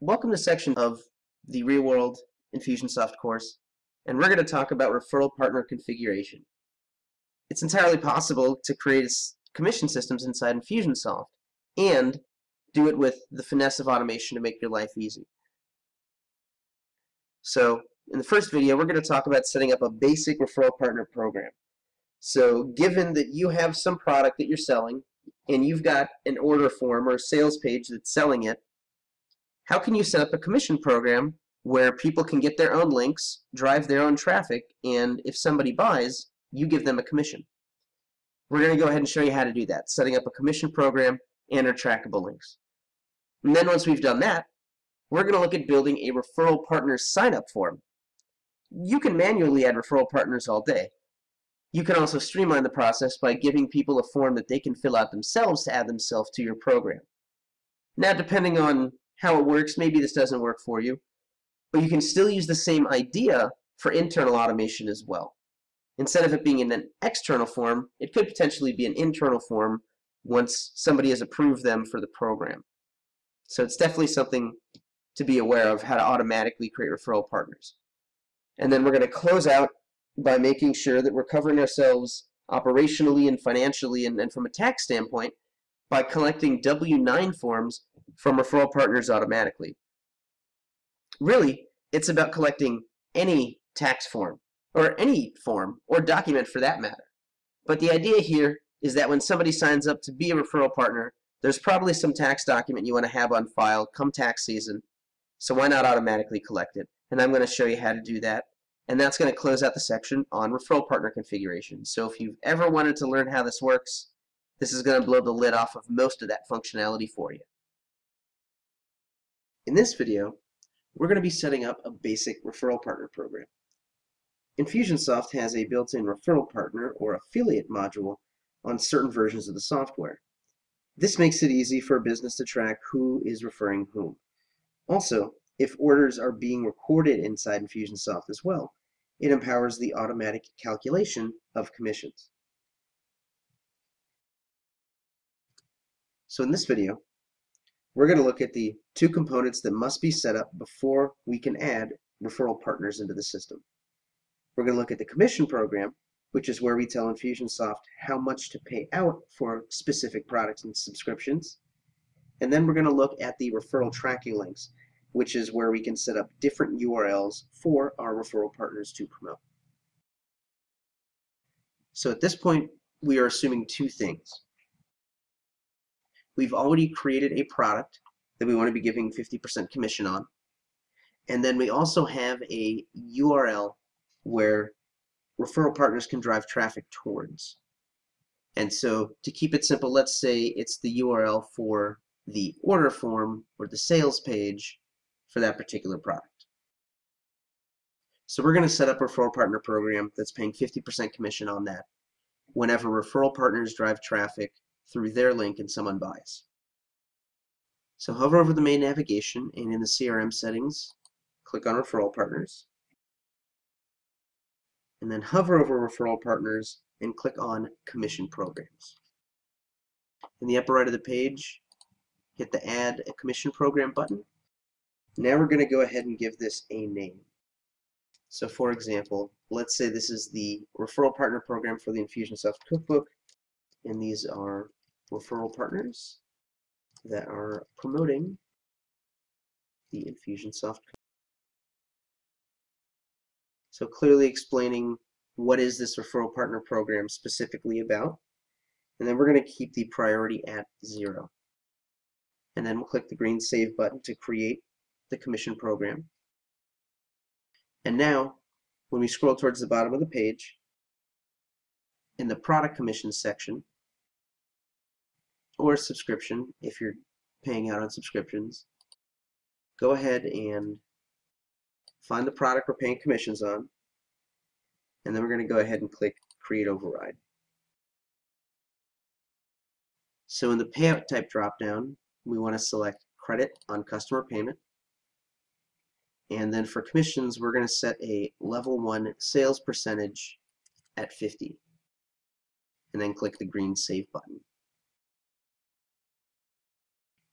Welcome to section of the Real World Infusionsoft course, and we're going to talk about referral partner configuration. It's entirely possible to create commission systems inside Infusionsoft and do it with the finesse of automation to make your life easy. So in the first video, we're going to talk about setting up a basic referral partner program. So given that you have some product that you're selling and you've got an order form or a sales page that's selling it, how can you set up a commission program where people can get their own links, drive their own traffic, and if somebody buys, you give them a commission? We're going to go ahead and show you how to do that, setting up a commission program and our trackable links. And then once we've done that, we're going to look at building a referral partner sign-up form. You can manually add referral partners all day. You can also streamline the process by giving people a form that they can fill out themselves to add themselves to your program. Now, depending on how it works. Maybe this doesn't work for you. But you can still use the same idea for internal automation as well. Instead of it being in an external form, it could potentially be an internal form once somebody has approved them for the program. So it's definitely something to be aware of, how to automatically create referral partners. And then we're going to close out by making sure that we're covering ourselves operationally and financially and, and from a tax standpoint by collecting W-9 forms from referral partners automatically. Really, it's about collecting any tax form, or any form, or document for that matter. But the idea here is that when somebody signs up to be a referral partner, there's probably some tax document you want to have on file come tax season, so why not automatically collect it? And I'm going to show you how to do that. And that's going to close out the section on referral partner configuration. So if you've ever wanted to learn how this works, this is going to blow the lid off of most of that functionality for you. In this video, we're going to be setting up a basic referral partner program. Infusionsoft has a built-in referral partner or affiliate module on certain versions of the software. This makes it easy for a business to track who is referring whom. Also, if orders are being recorded inside Infusionsoft as well, it empowers the automatic calculation of commissions. So in this video, we're going to look at the two components that must be set up before we can add referral partners into the system. We're going to look at the commission program, which is where we tell Infusionsoft how much to pay out for specific products and subscriptions. And then we're going to look at the referral tracking links, which is where we can set up different URLs for our referral partners to promote. So at this point, we are assuming two things we've already created a product that we want to be giving 50% commission on. And then we also have a URL where referral partners can drive traffic towards. And so to keep it simple, let's say it's the URL for the order form or the sales page for that particular product. So we're going to set up a referral partner program that's paying 50% commission on that whenever referral partners drive traffic through their link and someone buys. So hover over the main navigation and in the CRM settings, click on Referral Partners. And then hover over Referral Partners and click on Commission Programs. In the upper right of the page, hit the Add a Commission Program button. Now we're going to go ahead and give this a name. So for example, let's say this is the referral partner program for the Infusionsoft Cookbook, and these are referral partners that are promoting the Infusionsoft. So clearly explaining what is this referral partner program specifically about. And then we're going to keep the priority at zero. And then we'll click the green Save button to create the commission program. And now, when we scroll towards the bottom of the page, in the product commission section, or subscription if you're paying out on subscriptions. Go ahead and find the product we're paying commissions on and then we're going to go ahead and click create override. So in the payout type dropdown we want to select credit on customer payment and then for commissions we're going to set a level 1 sales percentage at 50 and then click the green save button.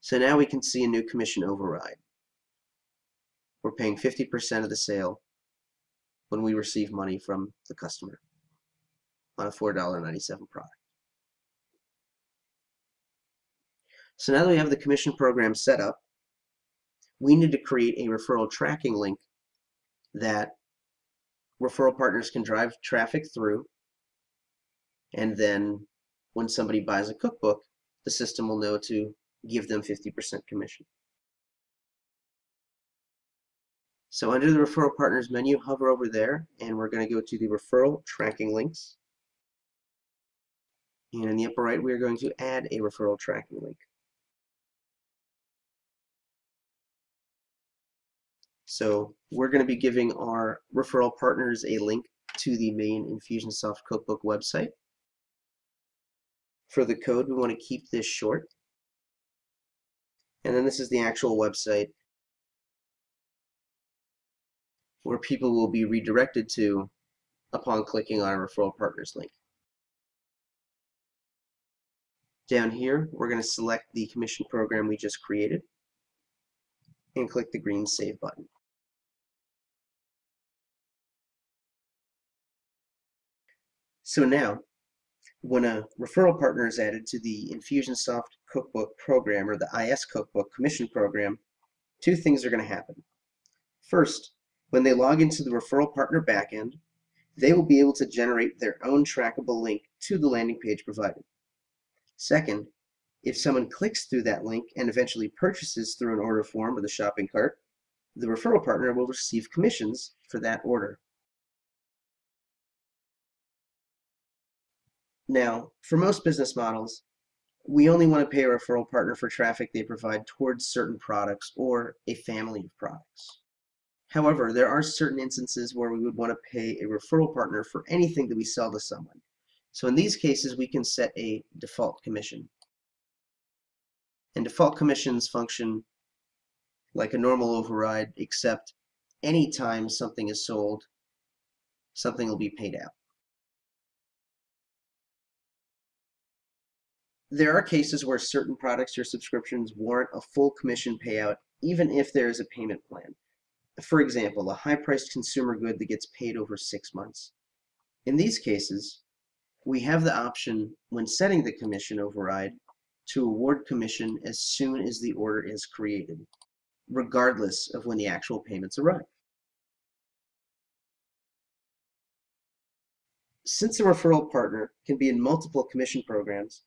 So now we can see a new commission override. we're paying 50% of the sale when we receive money from the customer on a $4.97 product. So now that we have the commission program set up, we need to create a referral tracking link that referral partners can drive traffic through and then when somebody buys a cookbook, the system will know to give them 50% commission. So under the referral partners menu, hover over there, and we're going to go to the referral tracking links. And in the upper right, we are going to add a referral tracking link. So we're going to be giving our referral partners a link to the main Infusionsoft Cookbook website. For the code, we want to keep this short. And then this is the actual website where people will be redirected to upon clicking on a referral partners link. Down here, we're going to select the commission program we just created and click the green Save button. So now, when a referral partner is added to the Infusionsoft Cookbook program or the IS Cookbook Commission program, two things are going to happen. First, when they log into the referral partner backend, they will be able to generate their own trackable link to the landing page provided. Second, if someone clicks through that link and eventually purchases through an order form or the shopping cart, the referral partner will receive commissions for that order. Now, for most business models, we only want to pay a referral partner for traffic they provide towards certain products or a family of products. However, there are certain instances where we would want to pay a referral partner for anything that we sell to someone. So in these cases, we can set a default commission. And default commissions function like a normal override, except anytime something is sold, something will be paid out. There are cases where certain products or subscriptions warrant a full commission payout even if there is a payment plan. For example, a high-priced consumer good that gets paid over six months. In these cases, we have the option when setting the commission override to award commission as soon as the order is created, regardless of when the actual payments arrive. Since a referral partner can be in multiple commission programs,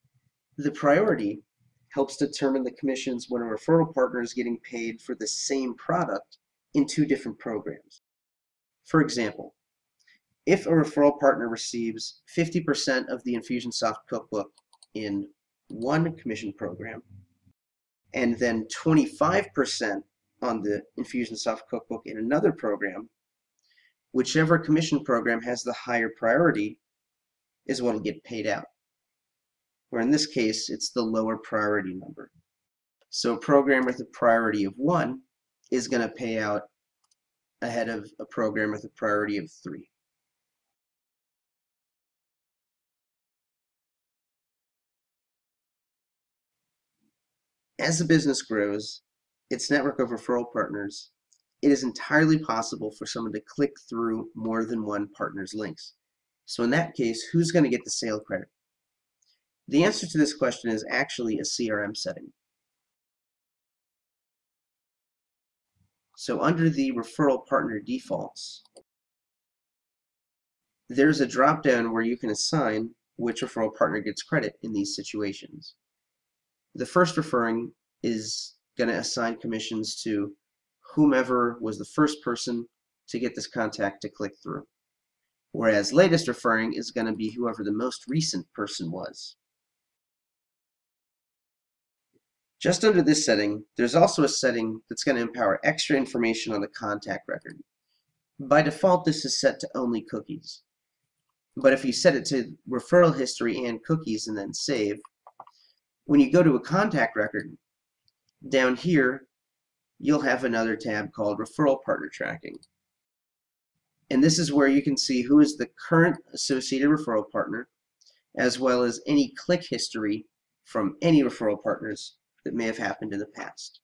the priority helps determine the commissions when a referral partner is getting paid for the same product in two different programs. For example, if a referral partner receives 50% of the Infusionsoft cookbook in one commission program and then 25% on the Infusionsoft cookbook in another program, whichever commission program has the higher priority is what will get paid out where in this case, it's the lower priority number. So a program with a priority of 1 is going to pay out ahead of a program with a priority of 3. As the business grows, its network of referral partners, it is entirely possible for someone to click through more than one partner's links. So in that case, who's going to get the sale credit? The answer to this question is actually a CRM setting. So under the referral partner defaults, there's a drop-down where you can assign which referral partner gets credit in these situations. The first referring is going to assign commissions to whomever was the first person to get this contact to click through. Whereas latest referring is going to be whoever the most recent person was. Just under this setting, there's also a setting that's going to empower extra information on the contact record. By default, this is set to only cookies. But if you set it to referral history and cookies and then save, when you go to a contact record, down here, you'll have another tab called Referral Partner Tracking. And this is where you can see who is the current associated referral partner, as well as any click history from any referral partners that may have happened in the past.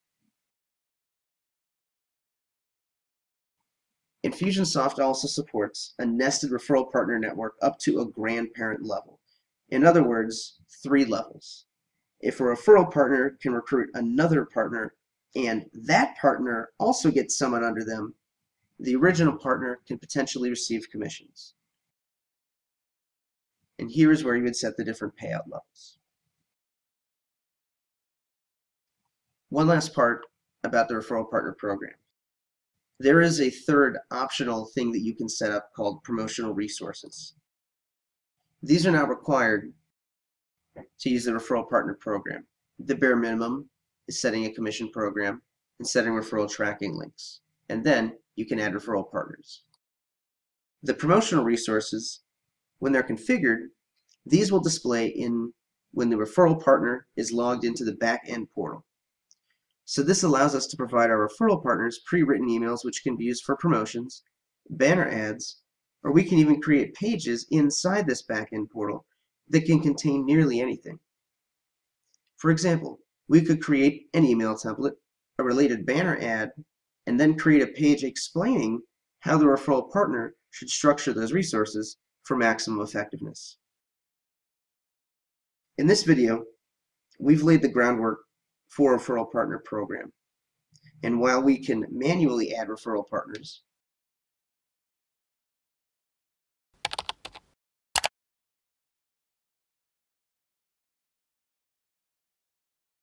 Infusionsoft also supports a nested referral partner network up to a grandparent level. In other words, three levels. If a referral partner can recruit another partner and that partner also gets someone under them, the original partner can potentially receive commissions. And here is where you would set the different payout levels. One last part about the referral partner program. There is a third optional thing that you can set up called promotional resources. These are not required to use the referral partner program. The bare minimum is setting a commission program and setting referral tracking links. And then you can add referral partners. The promotional resources, when they're configured, these will display in when the referral partner is logged into the back-end portal. So this allows us to provide our referral partners pre-written emails which can be used for promotions, banner ads, or we can even create pages inside this back-end portal that can contain nearly anything. For example, we could create an email template, a related banner ad, and then create a page explaining how the referral partner should structure those resources for maximum effectiveness. In this video, we've laid the groundwork for referral partner program. And while we can manually add referral partners,